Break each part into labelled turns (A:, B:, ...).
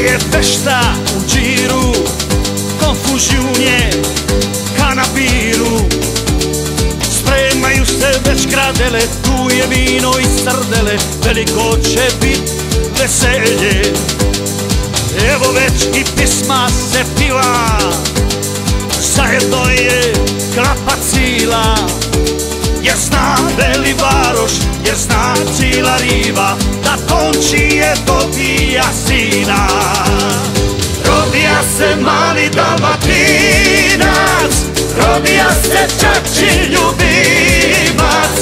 A: je fešta u džiru Konfuzijun je ka na biru Spremaju se već gradele Tu je vino i srdele Veliko će bit veselje. Evo već i pisma se pila Zajedno je klapa cila. Jer zna Beli Varoš, jer zna cila riva Da Tonči je dobija sina Rodija se mali dalmatinac Rodija se čači ljubimac.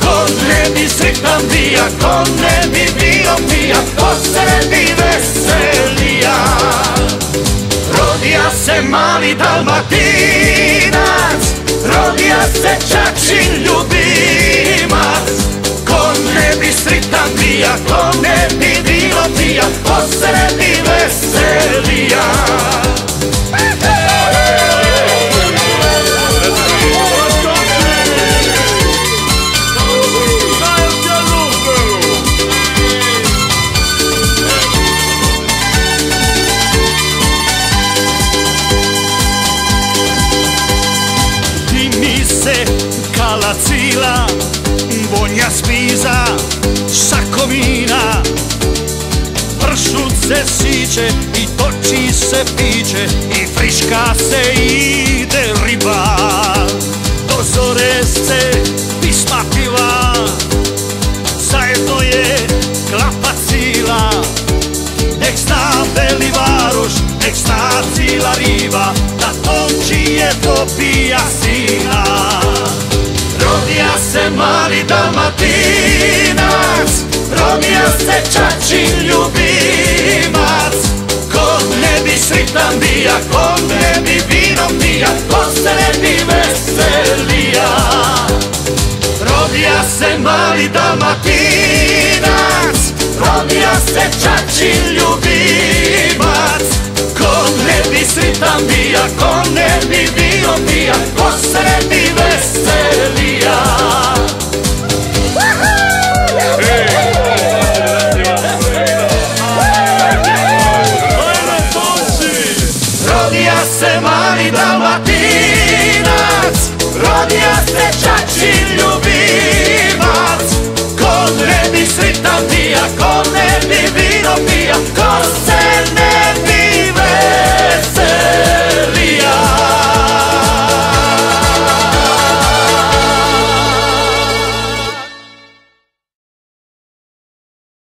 A: Ko ne bi sretan bija, ko ne bi bio pija Ko se bi veselija. Rodija se mali dalmatinac Rodija se čačin ljubimac kalacila, vonja spiza sa komina Pršut se siće i toči se piće i friška se ide riba. Do zore se pisma piva, zajedno je klapa cila. Nek zna Beli Varoš, nek zna cila riva Da Tonči je dobija sina Rodija se mali dalmatinac Rodija se čačin ljubimac. Ko ne bi sritan bija, ko ne bi vinom pija Ko se bi veselija. Rodija se mali dalmatinac Rodija se čačin ljubimac Rodija se mali dalmatinac rodija se čači ljubinac.